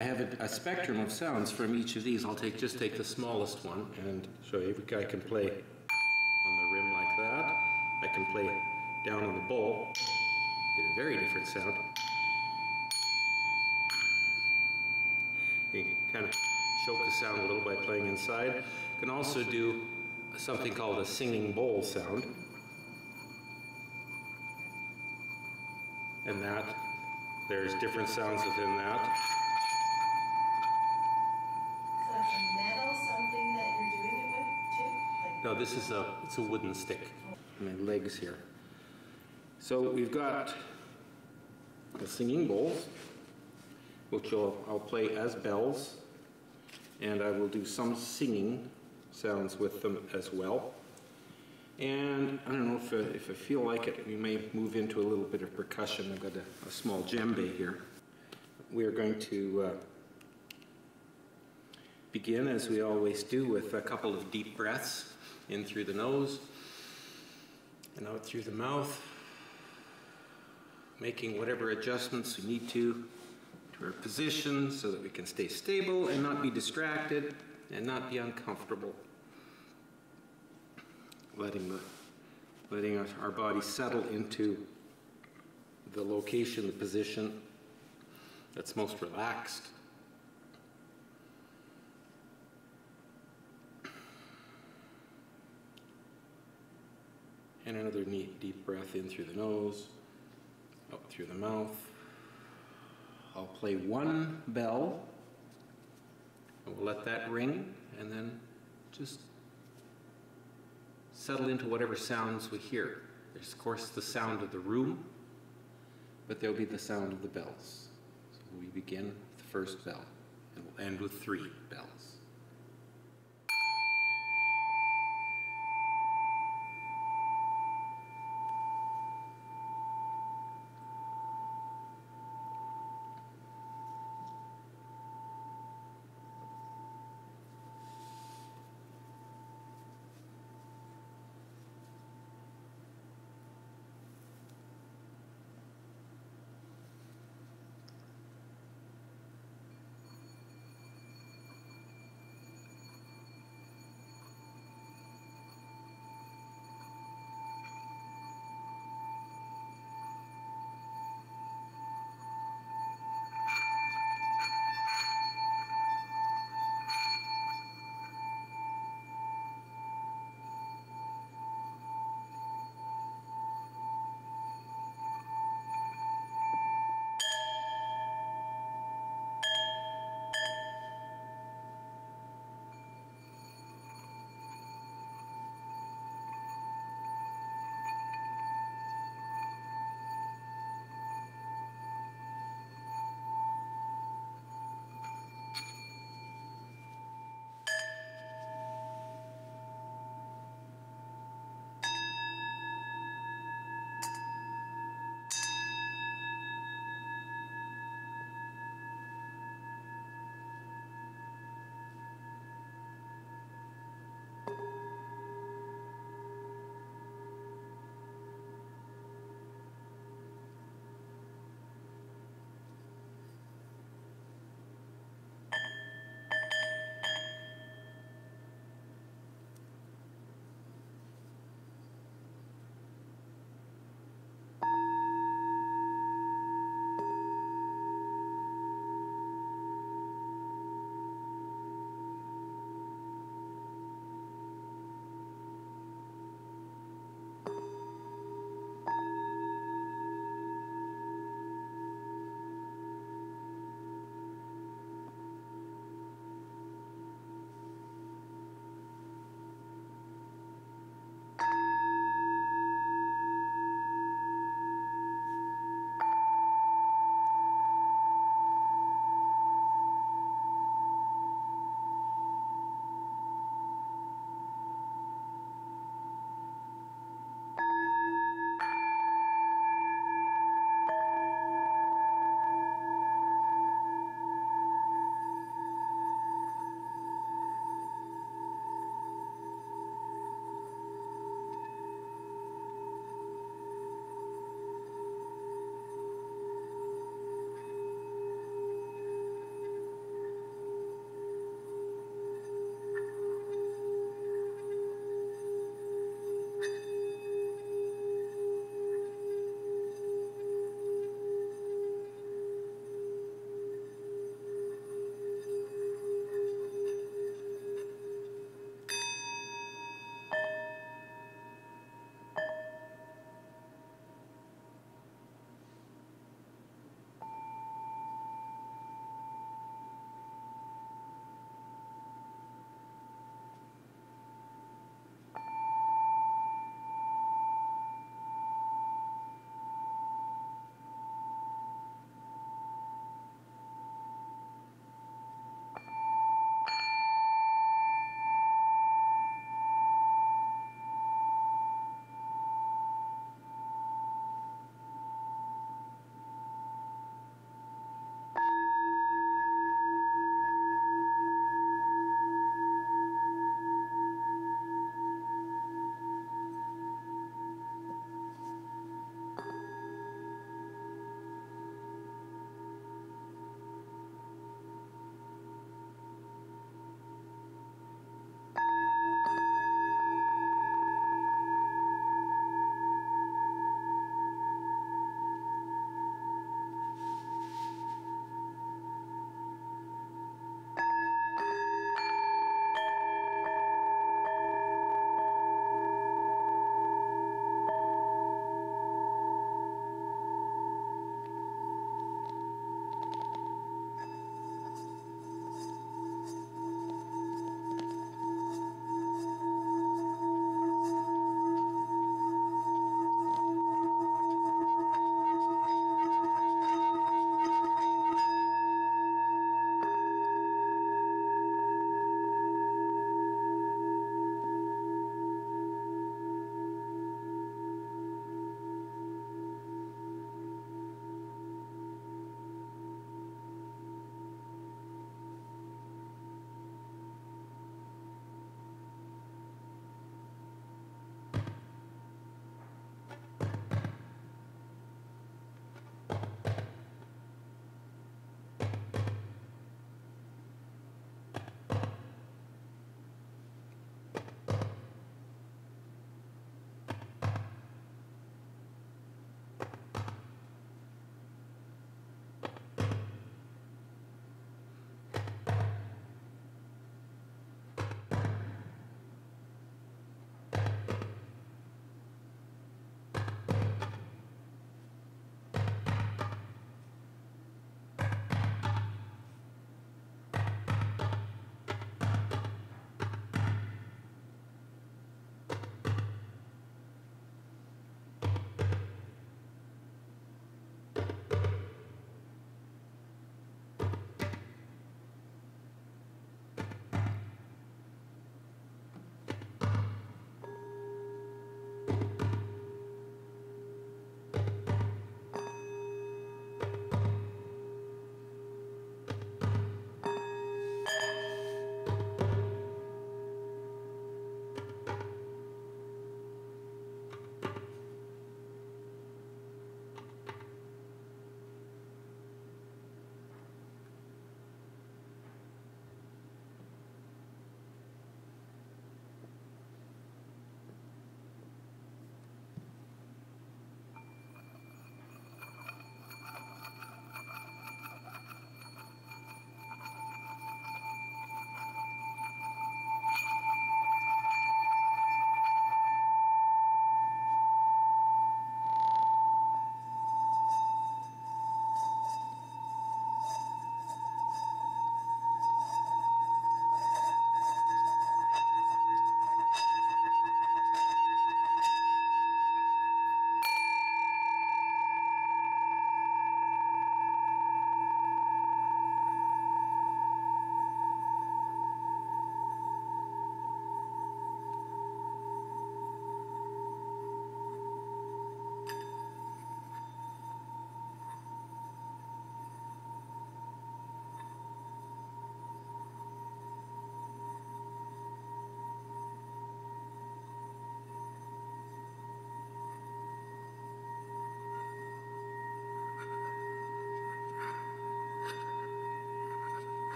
I have a, a spectrum of sounds from each of these. I'll take just take the smallest one and show you. I can play on the rim like that. I can play down on the bowl. Get a very different sound. You can kind of choke the sound a little by playing inside. You can also do something called a singing bowl sound. And that, there's different sounds within that. No, this is a, it's a wooden stick. My legs here. So we've got the singing bowls, which I'll, I'll play as bells, and I will do some singing sounds with them as well. And I don't know if, uh, if I feel like it, we may move into a little bit of percussion. I've got a, a small djembe here. We are going to uh, begin, as we always do, with a couple of deep breaths in through the nose and out through the mouth, making whatever adjustments we need to to our position so that we can stay stable and not be distracted and not be uncomfortable. Letting, the, letting our body settle into the location, the position that's most relaxed. And another neat deep breath in through the nose, out through the mouth. I'll play one bell, and we'll let that ring, and then just settle into whatever sounds we hear. There's, of course, the sound of the room, but there'll be the sound of the bells. So we begin with the first bell, and we'll end with three.